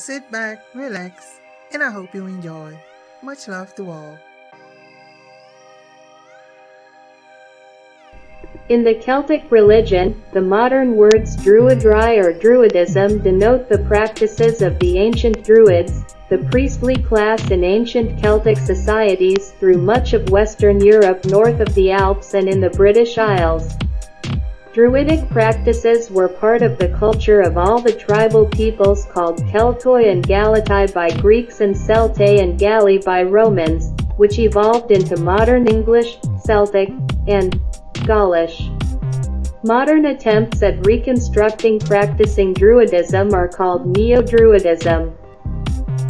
sit back, relax, and I hope you enjoy. Much love to all. In the Celtic religion, the modern words Druidry or Druidism denote the practices of the ancient Druids, the priestly class in ancient Celtic societies through much of Western Europe north of the Alps and in the British Isles. Druidic practices were part of the culture of all the tribal peoples called Keltoi and Galatai by Greeks and Celtae and Galli by Romans, which evolved into modern English, Celtic, and Gaulish. Modern attempts at reconstructing practicing Druidism are called Neo-Druidism.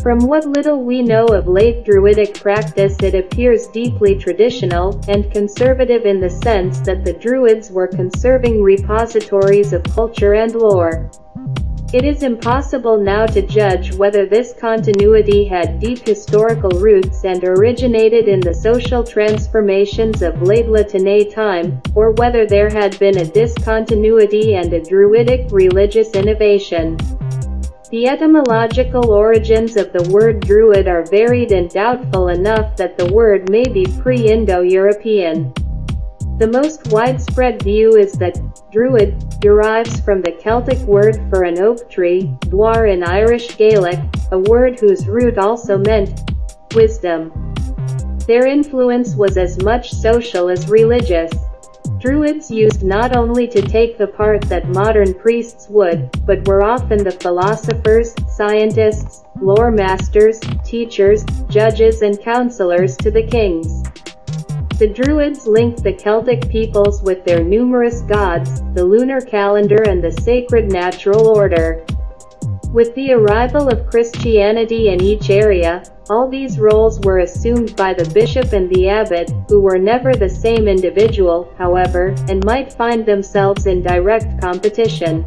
From what little we know of late Druidic practice it appears deeply traditional and conservative in the sense that the Druids were conserving repositories of culture and lore. It is impossible now to judge whether this continuity had deep historical roots and originated in the social transformations of late La Tène time, or whether there had been a discontinuity and a Druidic religious innovation. The etymological origins of the word Druid are varied and doubtful enough that the word may be pre-Indo-European. The most widespread view is that Druid derives from the Celtic word for an oak tree, dwar in Irish Gaelic, a word whose root also meant wisdom. Their influence was as much social as religious. Druids used not only to take the part that modern priests would, but were often the philosophers, scientists, lore masters, teachers, judges and counselors to the kings. The Druids linked the Celtic peoples with their numerous gods, the lunar calendar and the sacred natural order. With the arrival of Christianity in each area, all these roles were assumed by the bishop and the abbot, who were never the same individual, however, and might find themselves in direct competition.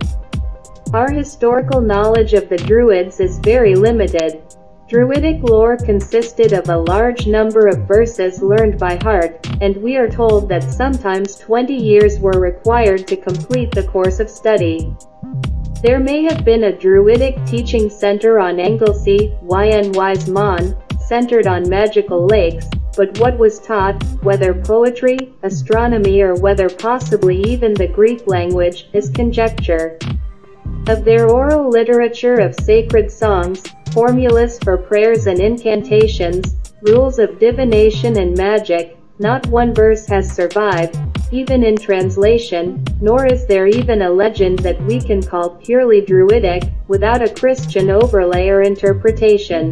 Our historical knowledge of the Druids is very limited. Druidic lore consisted of a large number of verses learned by heart, and we are told that sometimes 20 years were required to complete the course of study. There may have been a Druidic teaching center on Anglesey, Yn Mon, centered on magical lakes, but what was taught, whether poetry, astronomy or whether possibly even the Greek language, is conjecture. Of their oral literature of sacred songs, formulas for prayers and incantations, rules of divination and magic, not one verse has survived, even in translation, nor is there even a legend that we can call purely Druidic, without a Christian overlay or interpretation.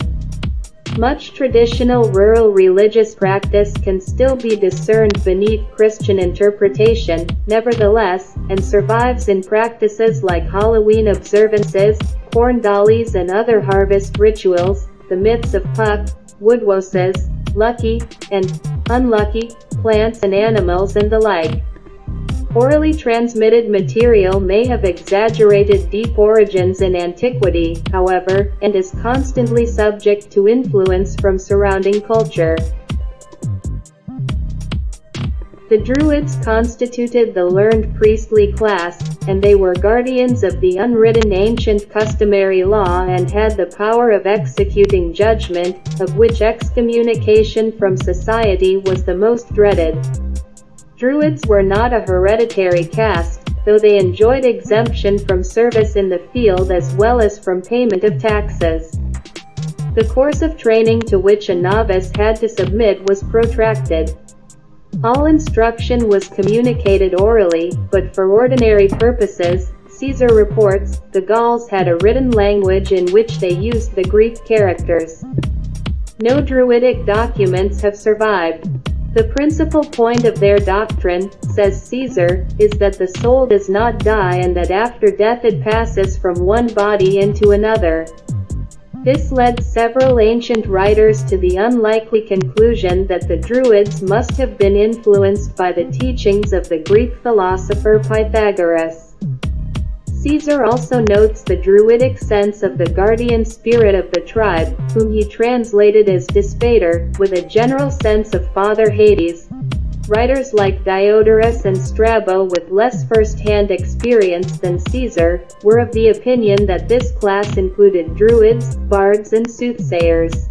Much traditional rural religious practice can still be discerned beneath Christian interpretation, nevertheless, and survives in practices like Halloween observances, corn dollies and other harvest rituals, the myths of Puck, Woodwoses, Lucky, and Unlucky, plants and animals and the like. Orally transmitted material may have exaggerated deep origins in antiquity, however, and is constantly subject to influence from surrounding culture. The Druids constituted the learned priestly class, and they were guardians of the unwritten ancient customary law and had the power of executing judgment, of which excommunication from society was the most dreaded. Druids were not a hereditary caste, though they enjoyed exemption from service in the field as well as from payment of taxes. The course of training to which a novice had to submit was protracted. All instruction was communicated orally, but for ordinary purposes, Caesar reports, the Gauls had a written language in which they used the Greek characters. No Druidic documents have survived. The principal point of their doctrine, says Caesar, is that the soul does not die and that after death it passes from one body into another. This led several ancient writers to the unlikely conclusion that the Druids must have been influenced by the teachings of the Greek philosopher Pythagoras. Caesar also notes the Druidic sense of the guardian spirit of the tribe, whom he translated as Dispater, with a general sense of Father Hades, Writers like Diodorus and Strabo with less first-hand experience than Caesar, were of the opinion that this class included druids, bards and soothsayers.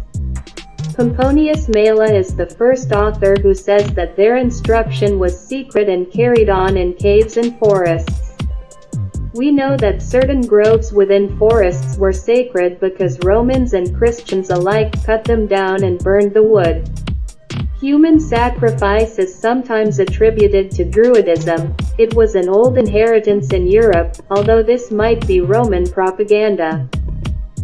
Pomponius Mela is the first author who says that their instruction was secret and carried on in caves and forests. We know that certain groves within forests were sacred because Romans and Christians alike cut them down and burned the wood. Human sacrifice is sometimes attributed to Druidism. It was an old inheritance in Europe, although this might be Roman propaganda.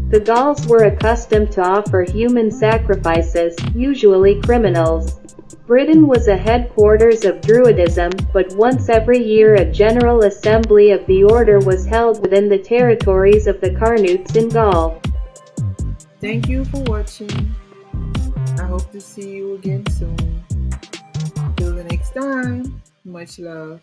The Gauls were accustomed to offer human sacrifices, usually criminals. Britain was a headquarters of Druidism, but once every year a general assembly of the order was held within the territories of the Carnutes in Gaul. Thank you for watching. I hope to see you again soon. Till the next time, much love.